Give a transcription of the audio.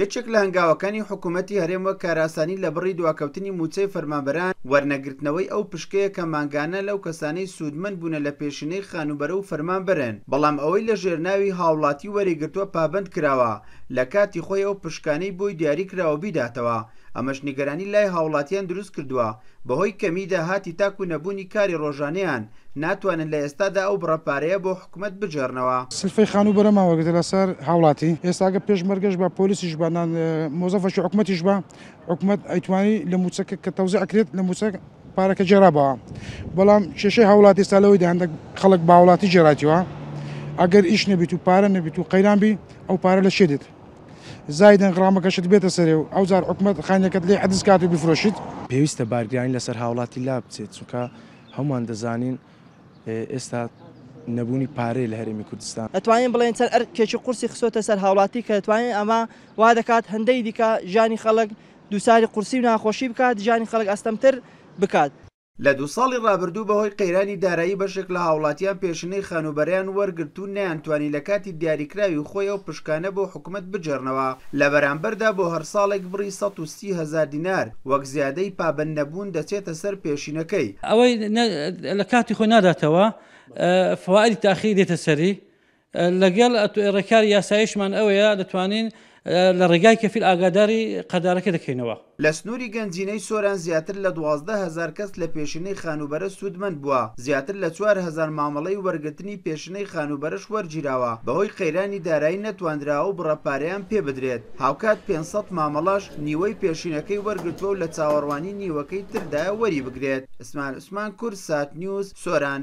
یەکێک لە هەنگاوەکانی حکوومەتی هەرێم وەک کاراسانی لە بڕی دواکەوتنی مووچەی فەرمانبەران، وەرنەگرتنەوەی ئەو پشکەیە کە مانگانە لەو کەسانەی سوودمەند بوونە لە پێشینەی خانووبەرە و فەرمانبەرن، بەڵام ئەوەی لە ژێرناوی هاوڵاتی وەریگرتووە پابەند کراوە لە کاتی خۆی ئەو پشکانەی بۆی دیاری کراوە بیداتەوە، ئەمەش نیگەرانی لای هاوڵاتیان دروست کردووە بەهۆی کەمیی داهاتی تاکوو نەبوونی کاری ڕۆژانەیان، ناتوانن لە ئێستادا ئەو بڕە پارەیە بۆ حکومەت بگێڕنەوە. سلفەی خانووبەرەمان وەرگرتە لەسەر هاوڵاتی، ئێستا گەر پێشمەرگەش با پۆلیسیش با نان مۆزەفەکی حکومەتیش با حکومەت ئەیتوانی لە مووچەکە کە تەوزی ئەکرێت لە مووچە پارەکە گێرابەوە بەڵام کێشەی هاوڵاتی ئێستا لەوەی دا هەندێک خەڵک بە هاوڵاتی گێرایتەوە ئەگەر ئیش نەبیت و پارە نەبیت و قەیران بی ئەو پارە لە چێ دێت زایدن غڕامەکەشت بێتە سەرێ و ئەوجار حکومەت خانەکەت لێ عەدز کات و بفرۆشیت پێویستە بارگرانی لەسەر هاوڵاتی لابچێت چونکە هەمووان دەزانین ئێستا نەبوونی پارەیە لە هەرێمی کوردستان. ئەتوانین بڵێین چەند ئەر کێکی قورسی خستۆتە سەر هاوڵاتی کە دەتوانین ئەمە وا دەکات هەندەی دیکە ژیانی خەڵک دووچاری قورسی و ناخۆشی بکات، ژیانی خەڵک ئەستەمتر بکات. لە دوو ساڵی ڕابردوو بە هۆی قەیرانی دارایی بەشێک لە هاوڵاتیان پێشینەی خانووبەرەیان وەرگرت و نەیانتوانی لە کاتی دیاریکراوی خۆی ئەو پشکانە بۆ حکومەت بگێڕنەوە، لە بەرامبەردا بۆ هەر ساڵێک بڕی سەد و سی هەزار دینار وەک زیادەی پابەند نەبوون دەچێتە سەر پێشینەکەی. ئەوەی لە کاتی خۆی ناداتەوە فوائد تاخیری دێتە سەری، لەگەڵ ڕێکاری یاساییشمان ئەوەیە دەتوانین لە ڕێگای کەفیل ئاگاداری قەرزدارەکە دەکەینەوە. لە سنووری گەنجینەی سۆران زیاتر لە دوازدە هەزار کەس لە پێشینەی خانووبەرە سوودمەند بووە، زیاتر لە چوار هەزار مامەڵەی وەرگرتنی پێشینەی خانووبەرەش وەرگیراوە، بەهۆی قەیرانی دارایی نەتواندرا ئەو بڕە پارەیان پێبدرێت. هاوکات پێنج سەد مامەڵەش نیوەی پێشینەکەی وەرگرتووە و لە چاوەڕوانی نیوەکەی تردایە وەریبگرێت، ئیسماعیل عوسمان، کوردساتنیوز، سۆران.